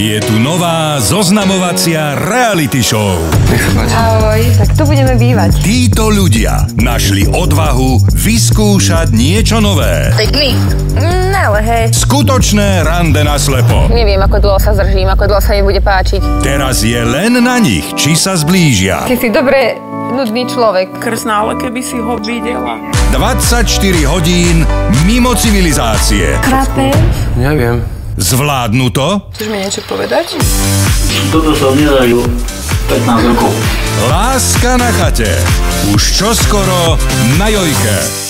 Je tu nová zoznamovacia reality show. Ahoj, tak tu budeme bývať. Títo ľudia našli odvahu vyskúšať niečo nové. Pekný? Mm, ale hej. Skutočné rande na slepo. Neviem, ako dlho sa zdržím, ako dlho sa mi bude páčiť. Teraz je len na nich, či sa zblížia. Ty si dobre nudný človek. Krsná, ale keby si ho videla. 24 hodín mimo civilizácie. Chápeš? Neviem. Zvládnu to? Chceš mi niečo povedať? Toto som nezažil 15 rokov. Láska na chate. Už čoskoro na Jojke.